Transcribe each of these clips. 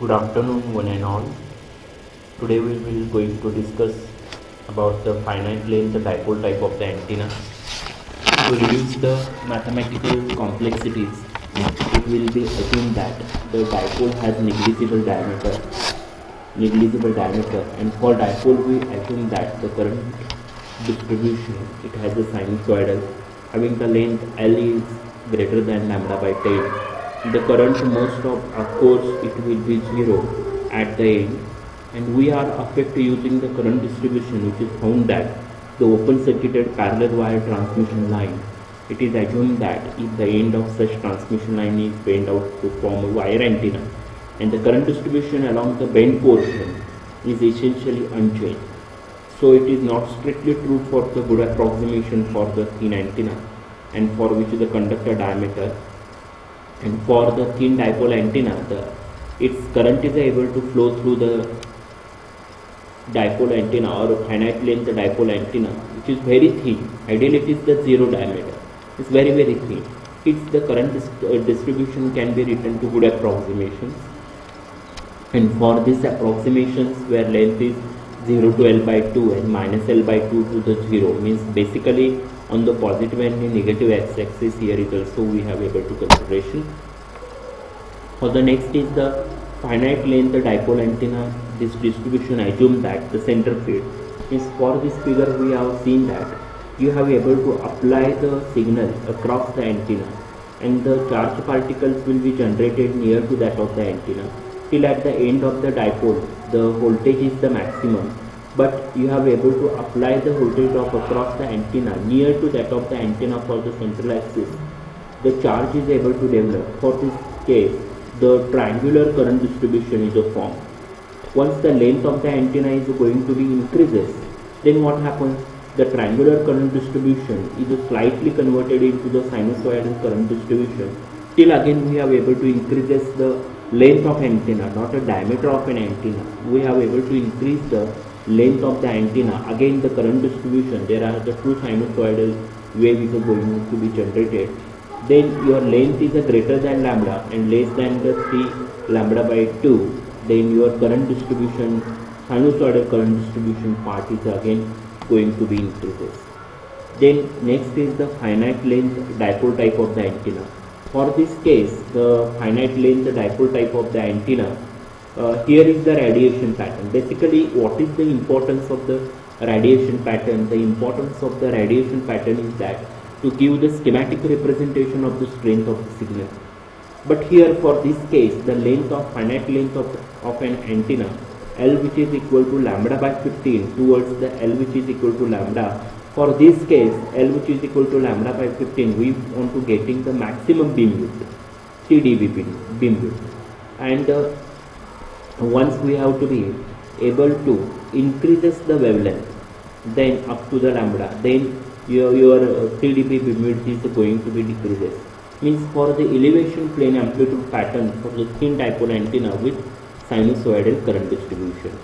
Good afternoon, one and all. Today we will be going to discuss about the finite length dipole type of the antenna. To reduce the mathematical complexities, it will be assumed that the dipole has negligible diameter, negligible diameter, and for dipole we assume that the current distribution it has a sinusoidal having the length L is greater than lambda by 10 the current most of of course it will be zero at the end. And we are affected using the current distribution which is found that the open circuited parallel wire transmission line it is assumed that if the end of such transmission line is bent out to form a wire antenna and the current distribution along the bent portion is essentially unchanged. So it is not strictly true for the good approximation for the thin antenna and for which the conductor diameter and for the thin dipole antenna the its current is able to flow through the dipole antenna or finite length dipole antenna which is very thin. Ideally it is the zero diameter. It's very very thin. It's the current uh, distribution can be written to good approximations. And for these approximations where length is 0 to L by 2 and minus L by 2 to the 0 means basically on the positive and the negative x-axis here is also we have able to consideration. For the next is the finite length dipole antenna this distribution. I assume that the center field. Is for this figure we have seen that you have able to apply the signal across the antenna and the charged particles will be generated near to that of the antenna till at the end of the dipole the voltage is the maximum but you have able to apply the voltage drop across the antenna near to that of the antenna for the central axis the charge is able to develop. For this case the triangular current distribution is a form. Once the length of the antenna is going to be increases then what happens? The triangular current distribution is slightly converted into the sinusoidal current distribution. Till again we have able to increases the length of antenna not a diameter of an antenna. We have able to increase the length of the antenna again the current distribution there are the two sinusoidal wave is going to be generated. Then your length is a greater than lambda and less than the 3 lambda by 2 then your current distribution sinusoidal current distribution part is again going to be increases then next is the finite length dipole type of the antenna. For this case the finite length dipole type of the antenna uh, here is the radiation pattern. Basically what is the importance of the radiation pattern? The importance of the radiation pattern is that to give the schematic representation of the strength of the signal. But here for this case the length of finite length of, of an antenna L which is equal to lambda by 15 towards the L which is equal to lambda. For this case L which is equal to lambda by 15 we want to getting the maximum beam width 3 dB beam, width. And uh, once we have to be able to increases the wavelength then up to the lambda then your, your uh, 3 dB beam width is going to be decreases. Means for the elevation plane amplitude pattern for the thin dipole antenna with sinusoidal current distribution.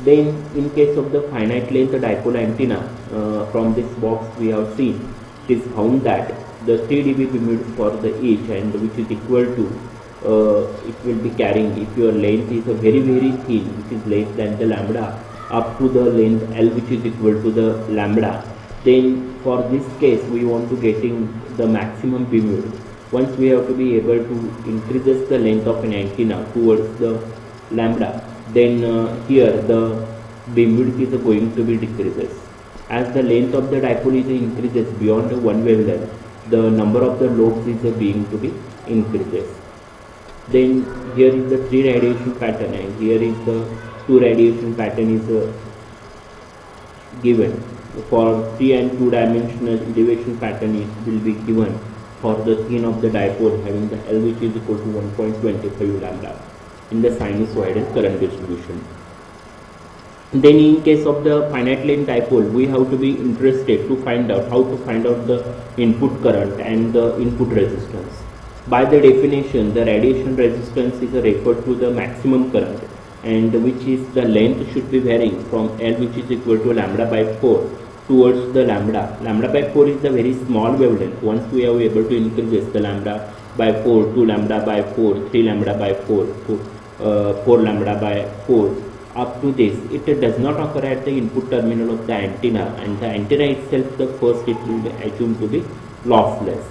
Then in case of the finite length dipole antenna uh, from this box we have seen it is found that the 3 dB for the each and which is equal to uh, it will be carrying if your length is a very very thin which is less than the lambda up to the length L which is equal to the lambda then for this case we want to getting the maximum beam width. Once we have to be able to increases the length of an antenna towards the lambda then uh, here the beam width is going to be decreases. As the length of the dipole is increases beyond one wavelength the number of the lobes is being to be increases then here is the three radiation pattern and here is the two radiation pattern is uh, given for three and two dimensional elevation pattern is will be given for the thin of the dipole having the L which is equal to 1.25 lambda in the sinusoidal current distribution. Then in case of the finite length dipole, we have to be interested to find out how to find out the input current and the input resistance. By the definition, the radiation resistance is referred to the maximum current and which is the length should be varying from L which is equal to lambda by 4 towards the lambda. Lambda by 4 is the very small wavelength. Once we are able to increase the lambda by 4, 2 lambda by 4, 3 lambda by 4, 4 uh, 4 lambda by 4 up to this it does not occur at the input terminal of the antenna and the antenna itself the first it will be assumed to be lossless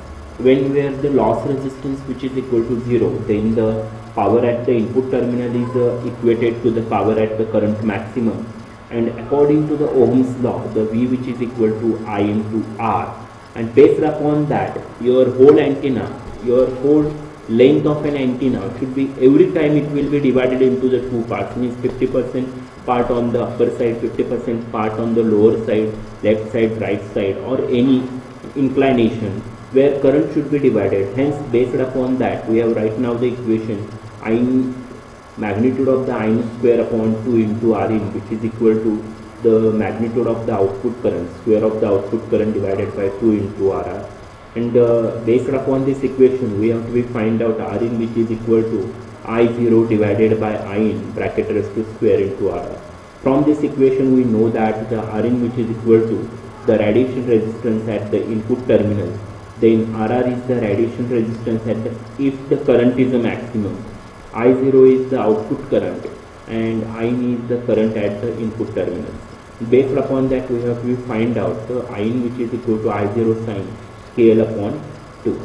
when where the loss resistance which is equal to 0 then the power at the input terminal is uh, equated to the power at the current maximum. And according to the Ohm's law the V which is equal to I into R. And based upon that your whole antenna your whole length of an antenna should be every time it will be divided into the two parts means 50% part on the upper side 50% part on the lower side left side right side or any inclination where current should be divided hence based upon that we have right now the equation I magnitude of the I square upon 2 into R in which is equal to the magnitude of the output current square of the output current divided by 2 into RR and uh, based upon this equation we have to find out R in which is equal to I0 divided by I in bracket to square into R. From this equation we know that the R in which is equal to the radiation resistance at the input terminal then RR is the radiation resistance at the if the current is the maximum I0 is the output current and I is the current at the input terminal. Based upon that we have to find out the in which is equal to I0 sine KL upon 2.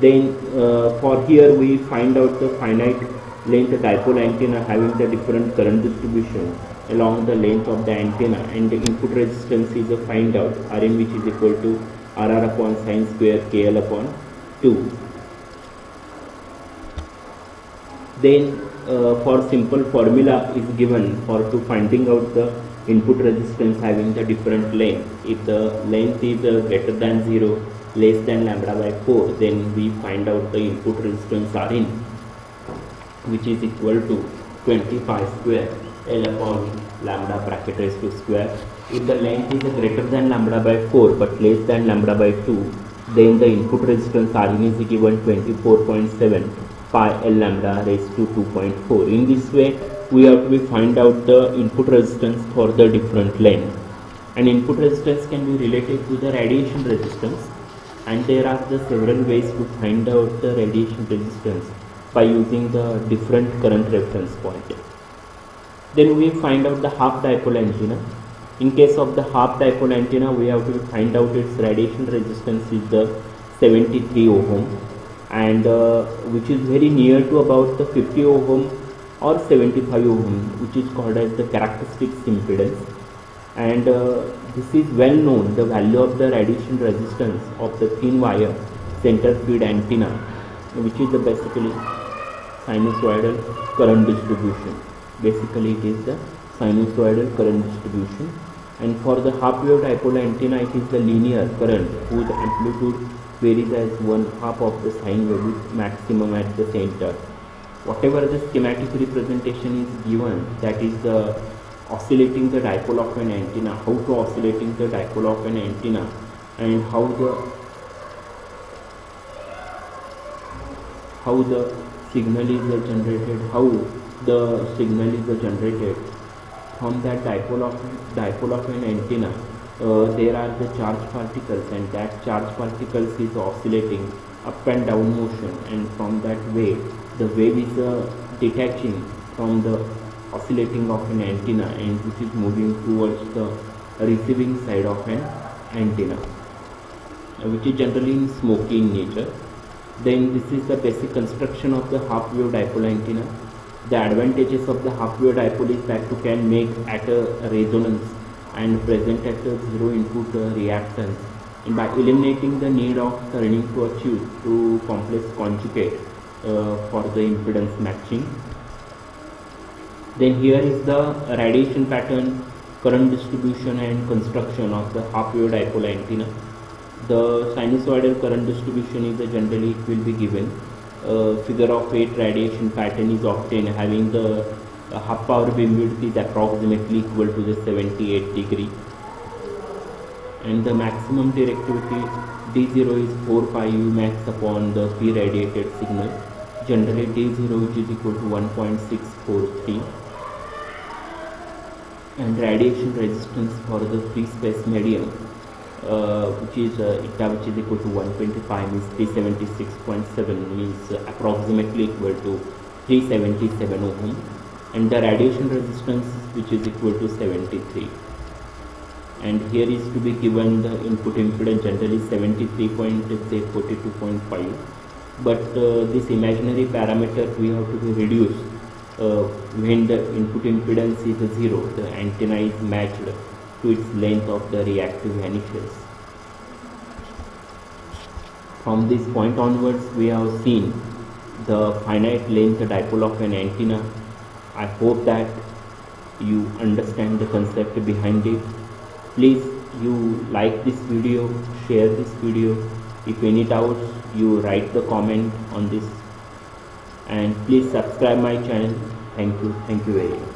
Then uh, for here we find out the finite length dipole antenna having the different current distribution along the length of the antenna and the input resistance is a find out Rn which is equal to Rr upon sine square KL upon 2. Then uh, for simple formula is given for to finding out the input resistance having the different length. If the length is uh, greater than 0, less than lambda by 4, then we find out the input resistance Rin which is equal to 25 square L upon lambda bracket raised to square. If the length is greater than lambda by 4 but less than lambda by 2, then the input resistance Rin is given 24.7 pi L lambda raised to 2.4. In this way, we have to find out the input resistance for the different length and input resistance can be related to the radiation resistance and there are the several ways to find out the radiation resistance by using the different current reference point. Then we find out the half dipole antenna. In case of the half dipole antenna, we have to find out its radiation resistance is the 73 ohm and uh, which is very near to about the 50 ohm or 75 ohm which is called as the characteristic impedance. And uh, this is well known the value of the radiation resistance of the thin wire center feed antenna which is the basically sinusoidal current distribution. Basically it is the sinusoidal current distribution. And for the half wave dipole antenna it is the linear current whose amplitude varies as one half of the sine wave with maximum at the center. Whatever the schematic representation is given that is the oscillating the dipole of an antenna how to oscillating the dipole of an antenna and how the how the signal is generated how the signal is generated from that dipole of dipole of an antenna uh, there are the charge particles and that charge particles is oscillating up and down motion and from that wave the wave is uh, detaching from the oscillating of an antenna and which is moving towards the receiving side of an antenna uh, which is generally in smoky in nature. Then this is the basic construction of the half wave dipole antenna the advantages of the half wave dipole is that you can make at a resonance and present at a zero input uh, reactance and by eliminating the need of turning to achieve to complex conjugate uh, for the impedance matching. Then here is the radiation pattern, current distribution and construction of the half wave dipole antenna. The sinusoidal current distribution is generally it will be given. Uh, figure of 8 radiation pattern is obtained having the half power beamwidth is approximately equal to the 78 degree. And the maximum directivity D0 is 4 pi U max upon the P radiated signal. Generally D0 which is equal to 1.643 and radiation resistance for the free space medium which is uh, eta which is equal to 125 means 376.7 means uh, approximately equal to 377 ohm and the radiation resistance which is equal to 73 and here is to be given the input impedance generally 73.42.5 but uh, this imaginary parameter we have to be reduced uh, when the input impedance is zero the antenna is matched to its length of the reactive vanishes from this point onwards we have seen the finite length dipole of an antenna. I hope that you understand the concept behind it. Please you like this video share this video. If any doubts you write the comment on this. And please subscribe my channel. Thank you. Thank you very much